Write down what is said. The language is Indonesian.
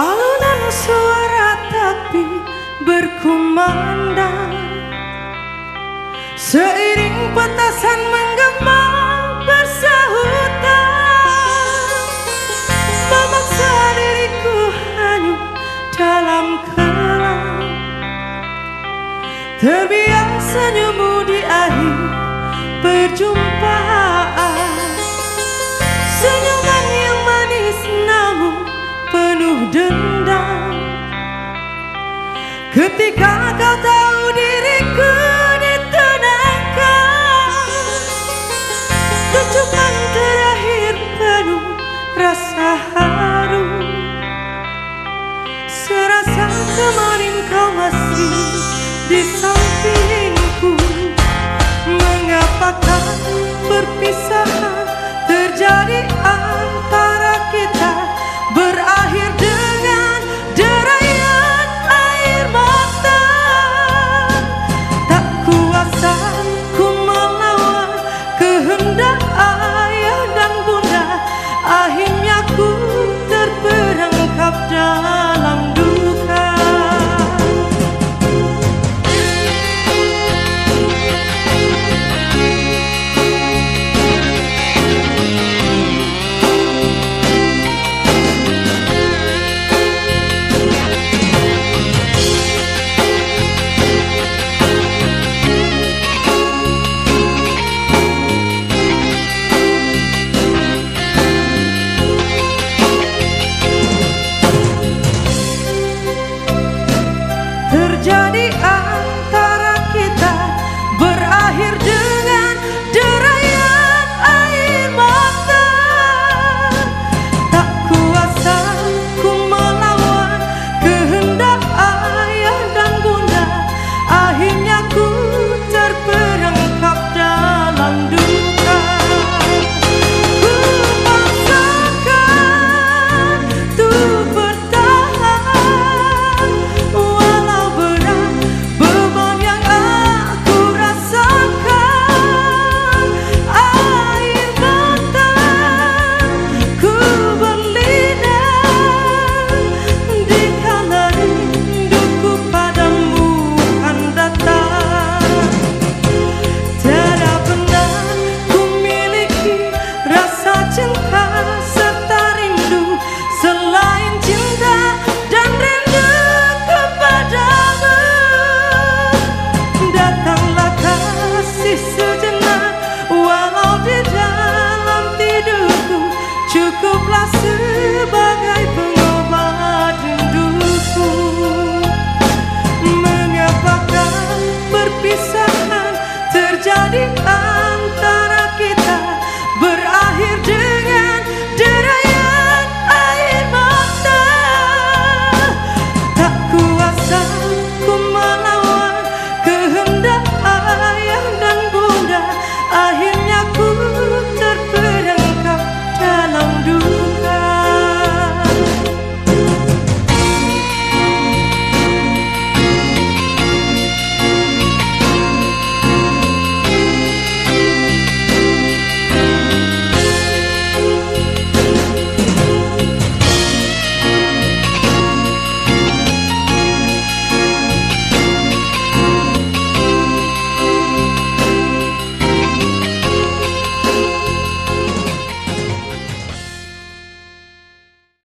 Alunan suara tapi berkumandang. Seiring petasan menggema bersahutan. Memaksa diriku hanyut dalam Terbiang senyummu di akhir perjumpaan. Ketika kau tahu diriku ditenangkan Tujuan terakhir penuh rasa haru. Serasa kemarin kau masih di sana.